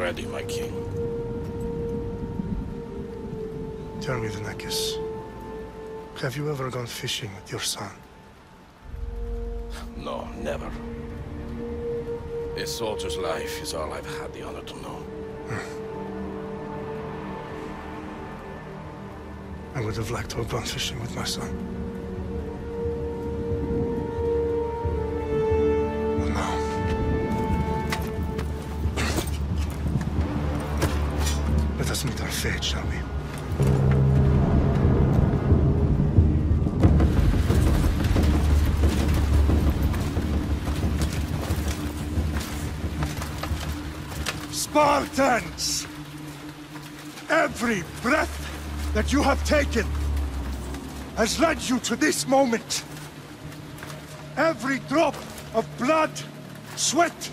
ready, my king. Tell me, Dienekes, have you ever gone fishing with your son? No, never. A soldier's life is all I've had the honor to know. Hmm. I would have liked to have gone fishing with my son. Shall we? Spartans! Every breath that you have taken has led you to this moment. Every drop of blood, sweat,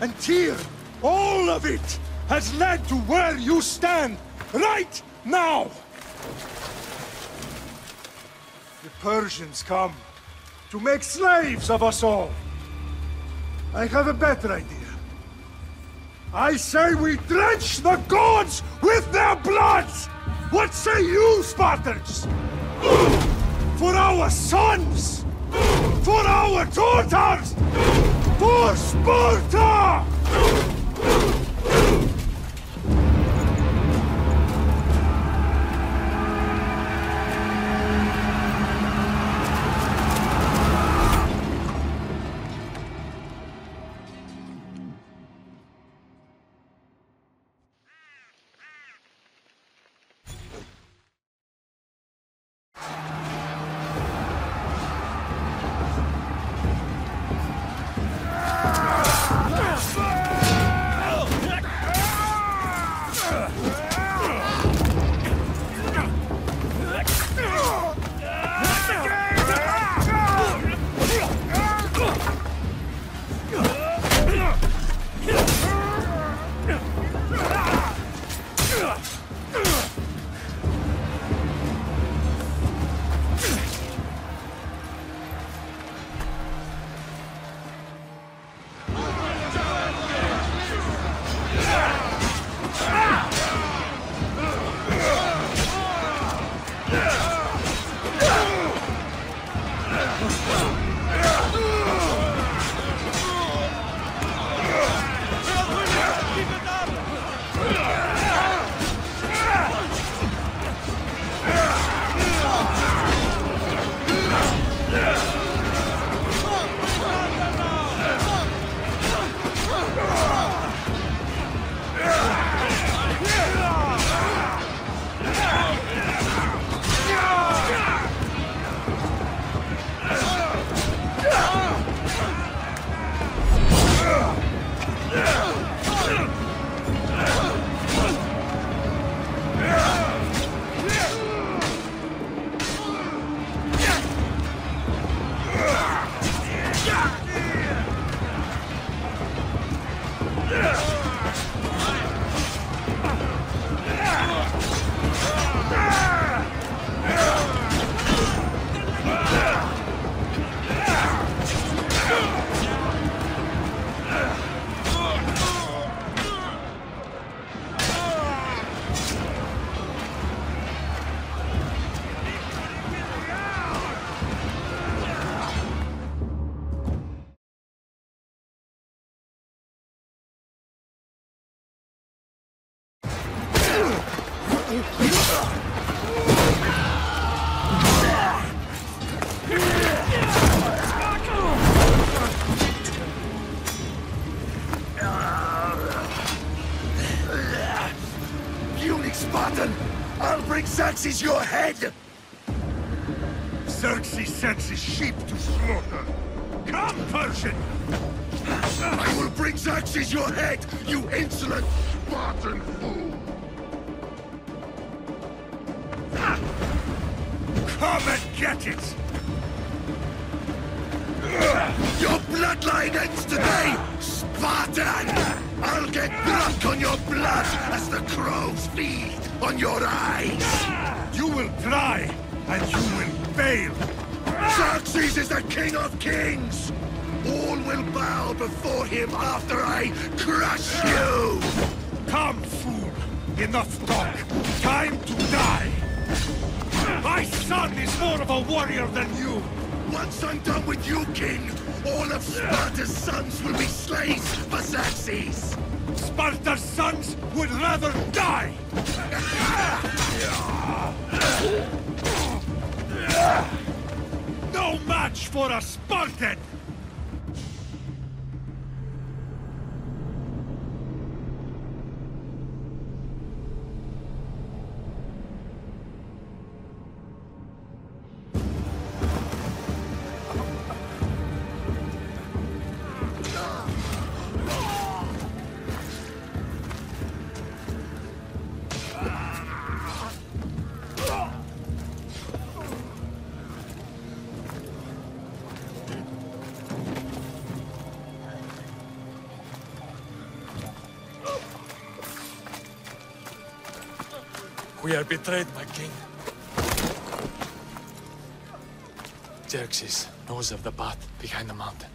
and tear, all of it has led to where you stand right now. The Persians come to make slaves of us all. I have a better idea. I say we drench the gods with their bloods! What say you, Spartans? For our sons! For our daughters! For Sparta! Today, Spartan! I'll get drunk on your blood as the crows feed on your eyes! You will try, and you will fail. Xerxes is the king of kings! All will bow before him after I crush you! Come, fool! Enough talk! Time to die! My son is more of a warrior than you! Once I'm done with you, King, all of Sparta's sons will be slaves for Xerxes! Sparta's sons would rather die! No match for a Spartan! We are betrayed, my king. Xerxes knows of the path behind the mountain.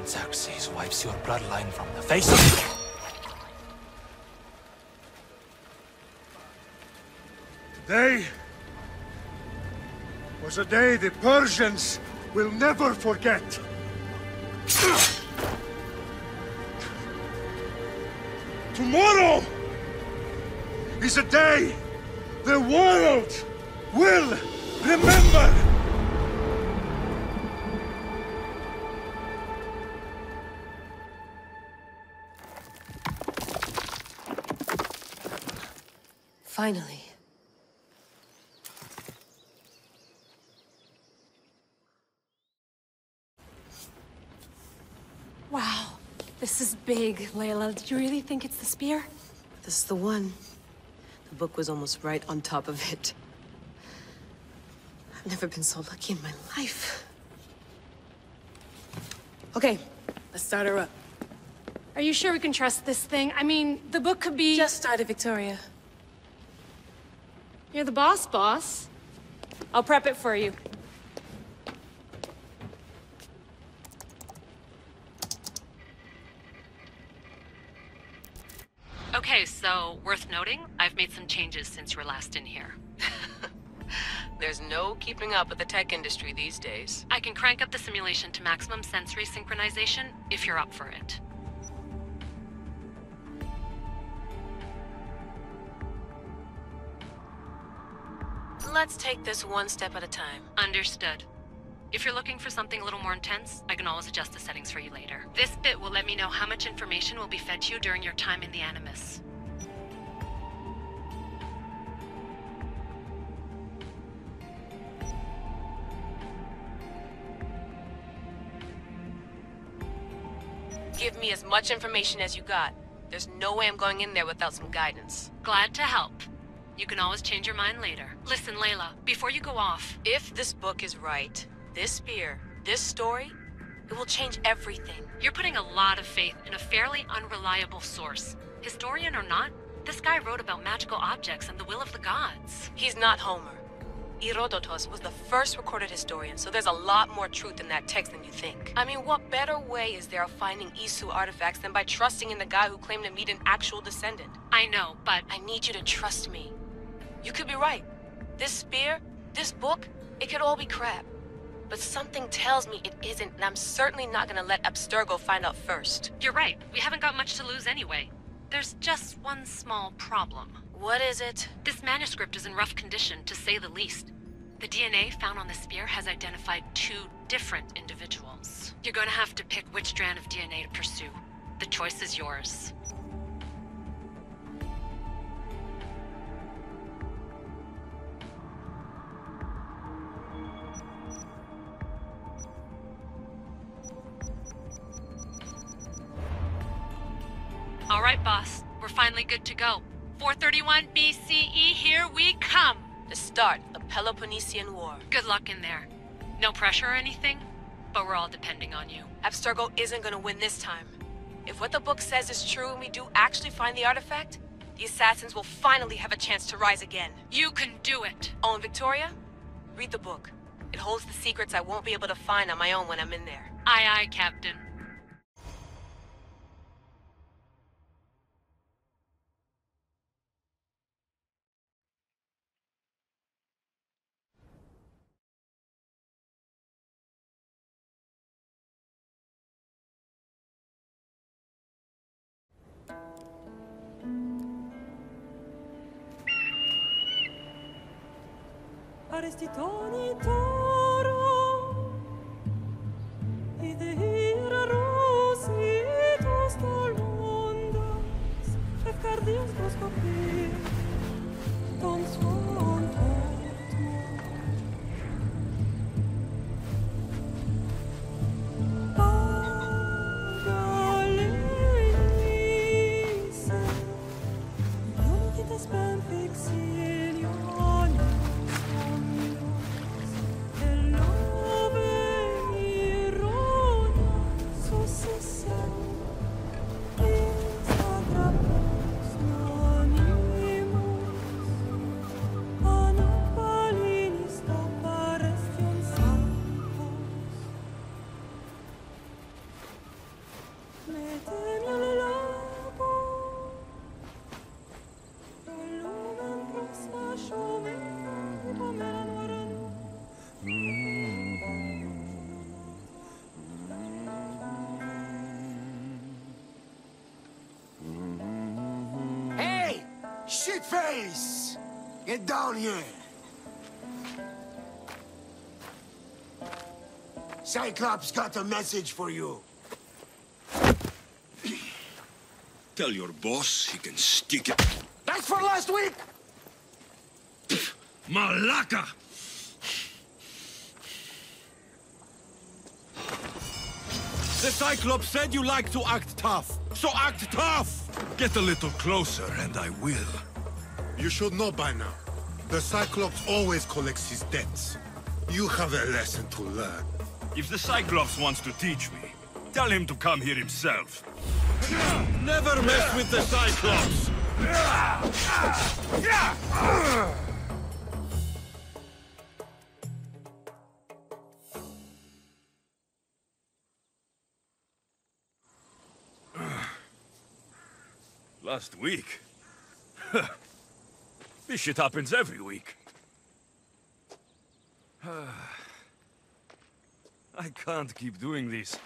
When Xerxes wipes your bloodline from the face of... Today was a day the Persians will never forget. Tomorrow is a day the world will remember. Finally. Wow, this is big, Layla. Did you really think it's the spear? This is the one. The book was almost right on top of it. I've never been so lucky in my life. Okay, let's start her up. Are you sure we can trust this thing? I mean, the book could be... Just started, Victoria. You're the boss, boss. I'll prep it for you. Okay, so worth noting, I've made some changes since you were last in here. There's no keeping up with the tech industry these days. I can crank up the simulation to maximum sensory synchronization if you're up for it. Let's take this one step at a time. Understood. If you're looking for something a little more intense, I can always adjust the settings for you later. This bit will let me know how much information will be fed to you during your time in the Animus. Give me as much information as you got. There's no way I'm going in there without some guidance. Glad to help. You can always change your mind later. Listen, Layla, before you go off, If this book is right, this spear, this story, it will change everything. you're putting a lot of faith in a fairly unreliable source. Historian or not, this guy wrote about magical objects and the will of the gods. He's not Homer. Herodotus was the first recorded historian, so there's a lot more truth in that text than you think. I mean, what better way is there of finding Isu artifacts than by trusting in the guy who claimed to meet an actual descendant? I know, but I need you to trust me. You could be right. This spear, this book, it could all be crap. But something tells me it isn't, and I'm certainly not gonna let Abstergo find out first. you're right. We haven't got much to lose anyway. There's just one small problem. What is it? This manuscript is in rough condition, to say the least. The DNA found on the spear has identified two different individuals. You're going to have to pick which strand of DNA to pursue. The choice is yours. Right, boss. We're finally good to go. 431 BCE, here we come! The start of the Peloponnesian War. Good luck in there. No pressure or anything? But we're all depending on you. Abstergo isn't gonna win this time. If what the book says is true and we do actually find the artifact, the assassins will finally have a chance to rise again. You can do it! Oh, and Victoria? Read the book. It holds the secrets I won't be able to find on my own when I'm in there. Aye aye, Captain. 人にと Shitface! Get down here! Cyclops got a message for you. Tell your boss he can stick it. That's for last week! Malaka! The Cyclops said you like to act tough, so act tough! Get a little closer and I will. You should know by now. The Cyclops always collects his debts. You have a lesson to learn. If the Cyclops wants to teach me, tell him to come here himself. Never mess with the Cyclops! Last week? this shit happens every week. I can't keep doing this.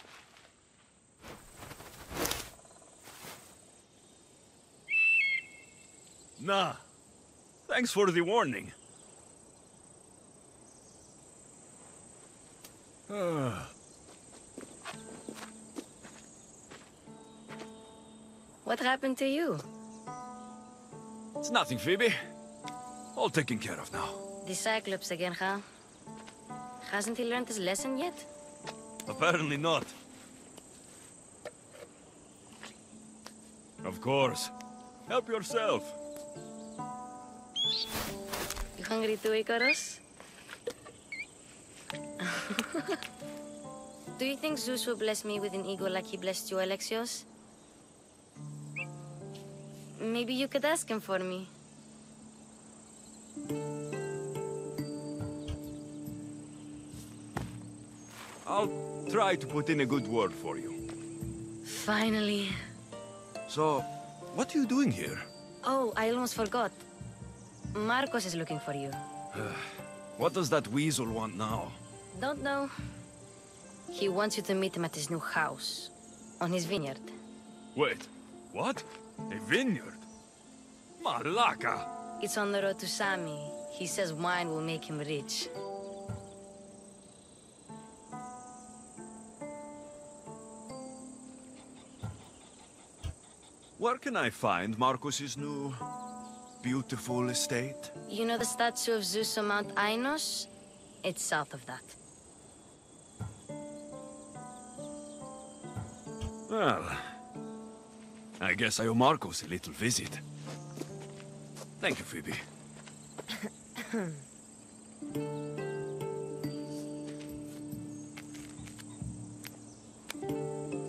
Nah. Thanks for the warning. What happened to you? It's nothing, Phoebe. All taken care of now. The Cyclops again, huh? Hasn't he learned his lesson yet? Apparently not. Of course. Help yourself. You hungry too, Icarus? Do you think Zeus will bless me with an ego like he blessed you, Alexios? Maybe you could ask him for me. I'll try to put in a good word for you. Finally. So, what are you doing here? Oh, I almost forgot. Markos is looking for you. What does that weasel want now? Don't know. He wants you to meet him at his new house. On his vineyard. Wait, what? A vineyard? Malaka! It's on the road to Sami. He says wine will make him rich. Where can I find Marcus's new, beautiful estate? You know the statue of Zeus on Mount Ainos? It's south of that. Well, I guess I owe Markos a little visit. Thank you, Phoebe.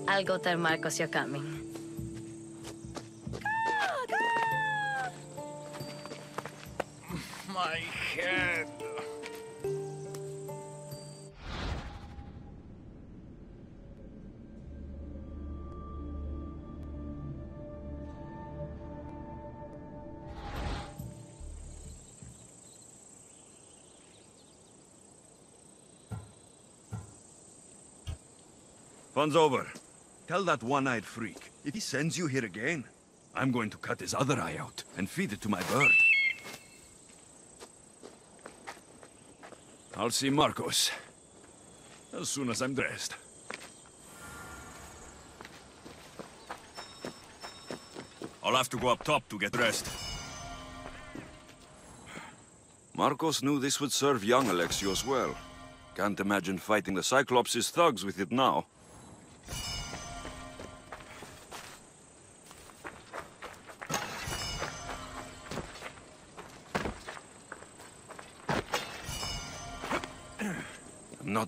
I'll go tell Markos you're coming. My head. Fun's over. Tell that one-eyed freak, if he sends you here again, I'm going to cut his other eye out and feed it to my bird. I'll see Markos. As soon as I'm dressed. I'll have to go up top to get dressed. Markos knew this would serve young Alexios well. Can't imagine fighting the Cyclops' thugs with it now.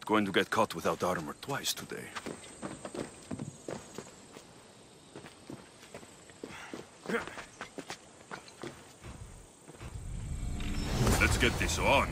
Going to get caught without armor twice today. Let's get this on.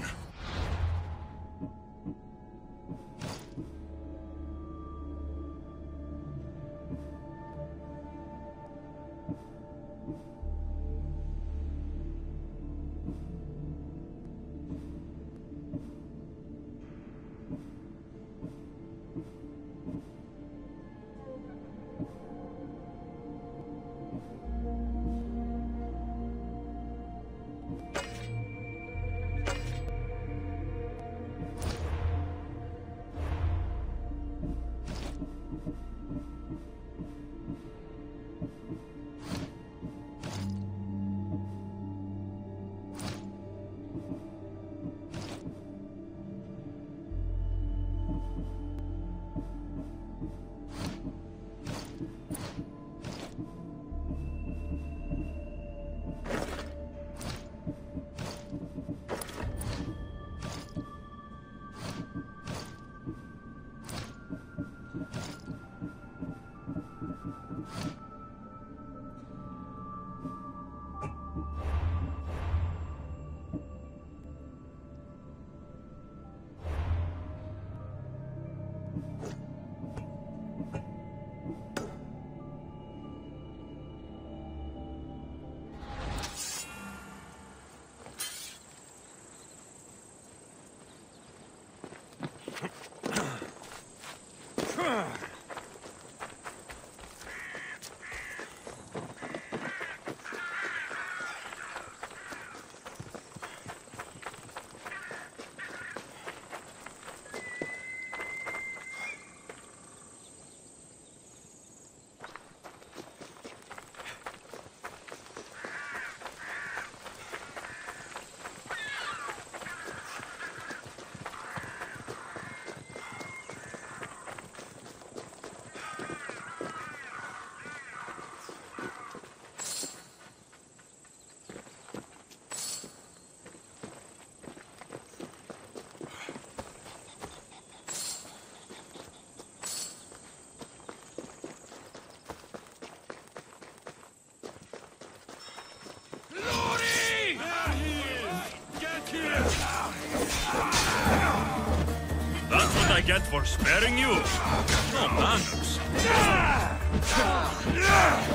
Get for sparing you. Oh, no manners. Yeah!